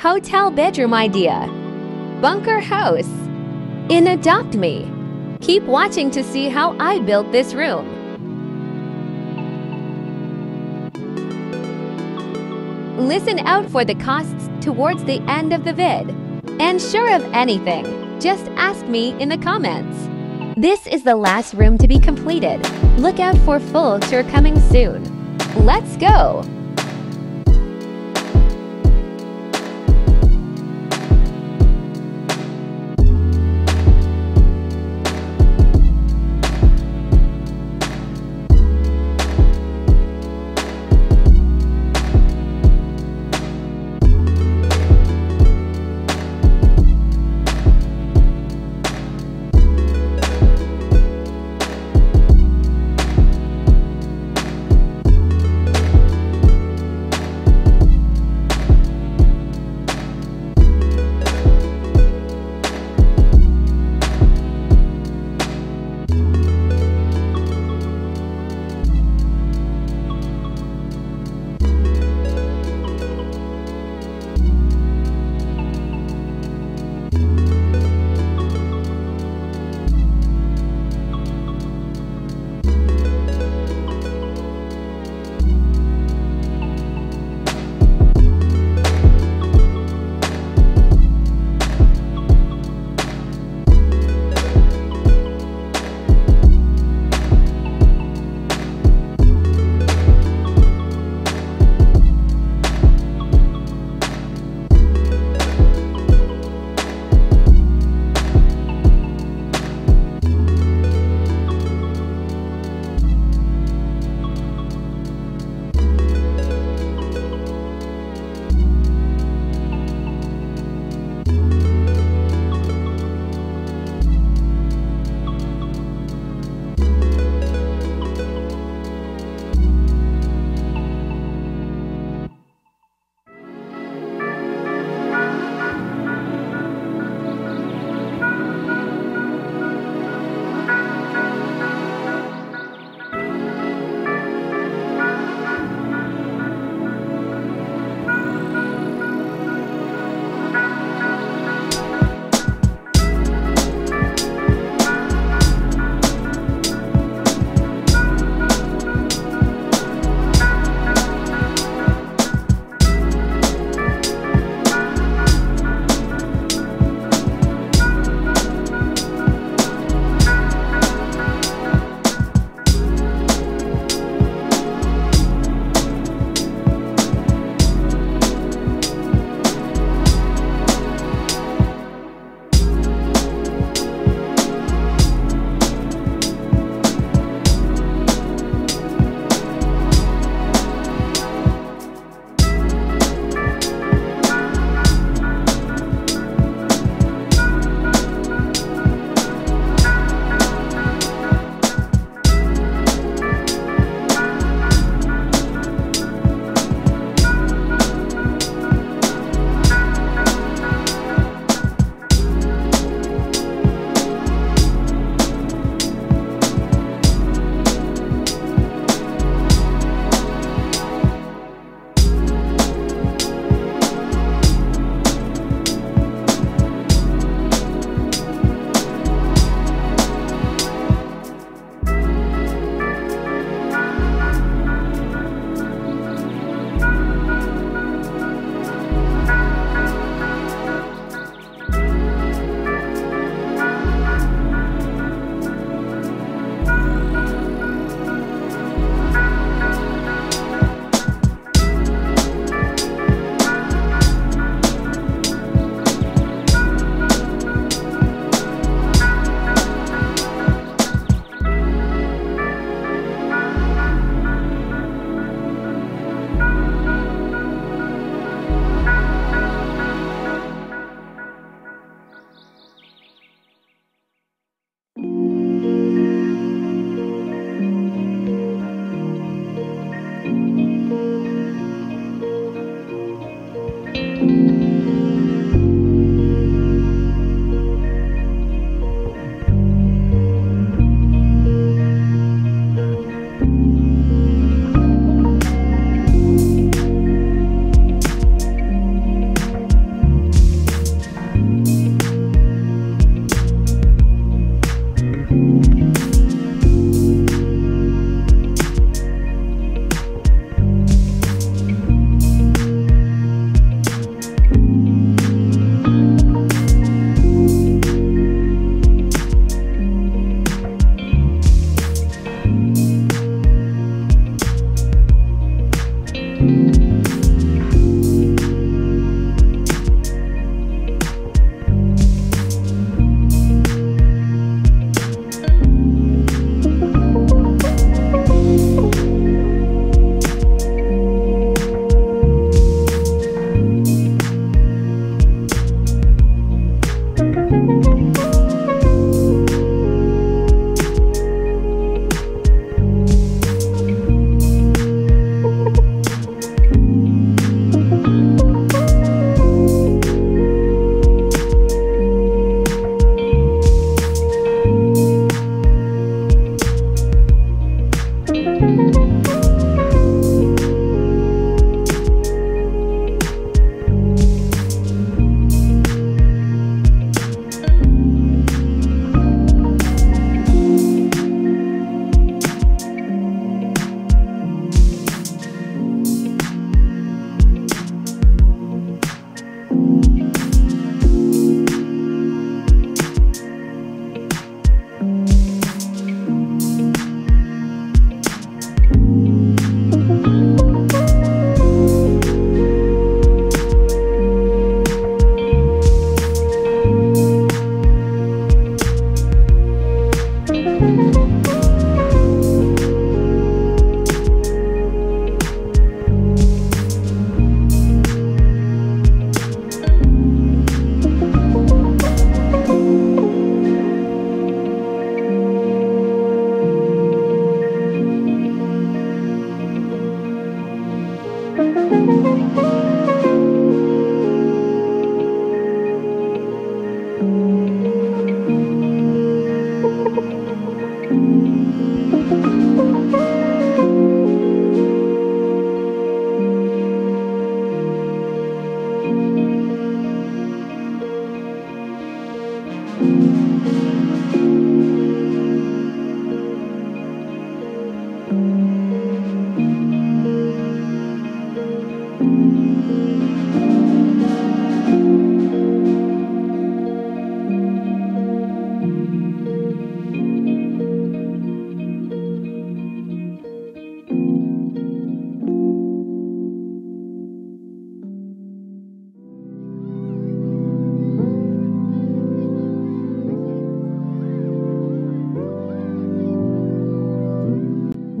Hotel bedroom idea. Bunker house. In Adopt Me. Keep watching to see how I built this room. Listen out for the costs towards the end of the vid. And sure of anything, just ask me in the comments. This is the last room to be completed. Look out for full tour coming soon. Let's go!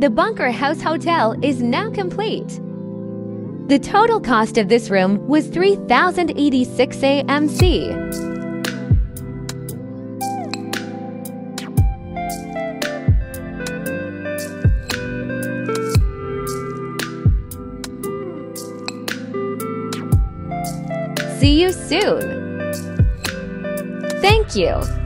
The Bunker House Hotel is now complete. The total cost of this room was 3,086 AMC. See you soon! Thank you!